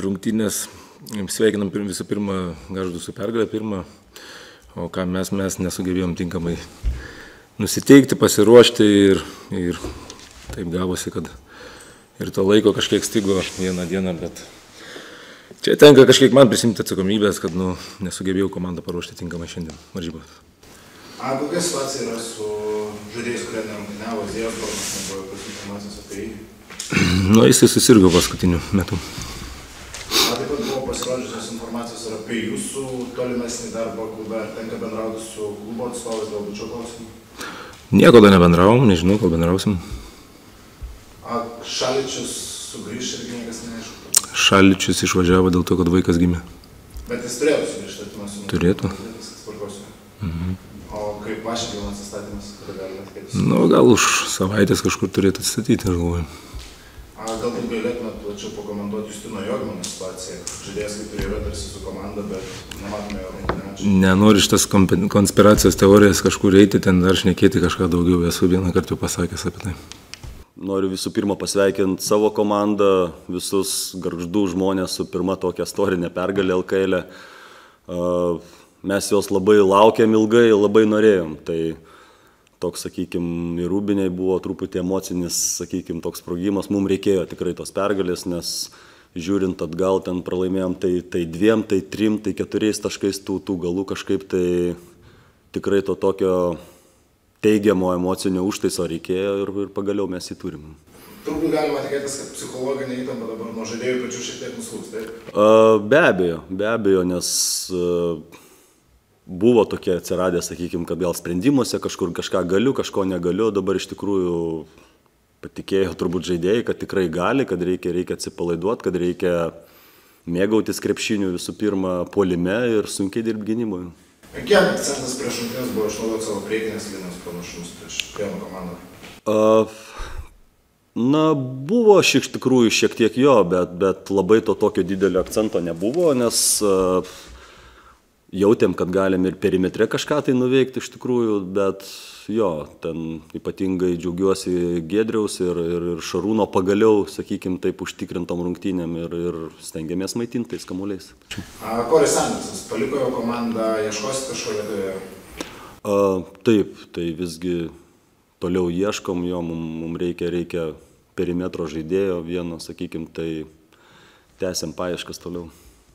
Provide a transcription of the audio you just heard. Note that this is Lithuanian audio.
rungtynės sveikinam visų pirma garždų su pergalė pirmą, o ką mes, mes nesugebėjom tinkamai nusiteikti, pasiruošti ir, ir taip gavosi, kad ir to laiko kažkiek stigo vieną dieną, bet čia tenka kažkiek man prisimti atsakomybės, kad nu, nesugebėjau komandą paruošti tinkamai šiandien varžybos. A kokia situacija yra su žaidėjais, kurie nerungtyniavo, nebuvo jokios informacijos apie jį. Nu, jisai susirgo paskutiniu metu. A taip pat buvo pasirodžiusios informacijos ir apie jūsų tolimesnį darbą klube, ar tenka bendrauti su klubo atstovais, galbūt šio klausimu. Nieko dar nebendravom, nežinau, kol bendrausim. A šaličius sugrįš irgi niekas neaišku. Šaličius išvažiavo dėl to, kad vaikas gimė. Bet jis turėtų sugrįžti, artimas Turėtų. Viskas tvarkosiu. O kaip Vašingtono atsistatymas, kada galime tikėtis? Nu, gal už savaitės kažkur turėtų atstatyti, aš galvoju. A, galbūt galėtumėt plačiau pakomentuoti Justino Jogmano situaciją. Žaidėjas kaip ir yra tarsi su komanda, bet nematome jo rungtyniaujančio. Nenoriu šitas kompe- konspiracijos teorijas kažkur eiti, ten dar šnekėti kažką daugiau, esu vieną kartą jau pasakęs apie tai. Noriu visų pirma pasveikinti savo komandą, visus garždų žmonės su pirma tokia istorinė pergalė LKL. -e. Mes jos labai laukiam ilgai, labai norėjom. Tai toks, sakykime, ir rūbiniai buvo truputį emocinis, sakykime, toks sprogimas. Mums reikėjo tikrai tos pergalės, nes žiūrint atgal, ten pralaimėjom tai, tai dviem, tai trim, tai keturiais taškais tų, tų galų kažkaip tai tikrai to tokio teigiamo emocinio užtaiso reikėjo ir, ir pagaliau mes jį turim. Turbūt galima tikėtis, kad psichologinė įtampa dabar nuo žaidėjų pačių šiek tiek nuslūgs, taip? Be abejo, be abejo, nes a, buvo tokie atsiradę, sakykime, kad gal sprendimuose kažkur kažką galiu, kažko negaliu, dabar iš tikrųjų patikėjo turbūt žaidėjai, kad tikrai gali, kad reikia, reikia atsipalaiduoti, kad reikia mėgautis krepšiniu visų pirma polime ir sunkiai dirbti gynyboje. Kiek akcentas prieš rungtynes buvo išnaudoti savo priekinės linijos panašumus prieš pieno komandą? A, Na, buvo iš tikrųjų šiek tiek jo, bet, bet labai to tokio didelio akcento nebuvo, nes a, jautėm, kad galim ir perimetre kažką tai nuveikti iš tikrųjų, bet jo, ten ypatingai džiaugiuosi Gedriaus ir, ir, ir Šarūno pagaliau, sakykim, taip užtikrintom rungtynėm ir, ir stengiamės maitintais kamuoliais. Koris Andersas paliko jo komandą, ieškosit kažko vietoje. Taip, tai visgi toliau ieškom jo, mums mum reikia, reikia perimetro žaidėjo vieno, sakykim, tai tęsiam paieškas toliau.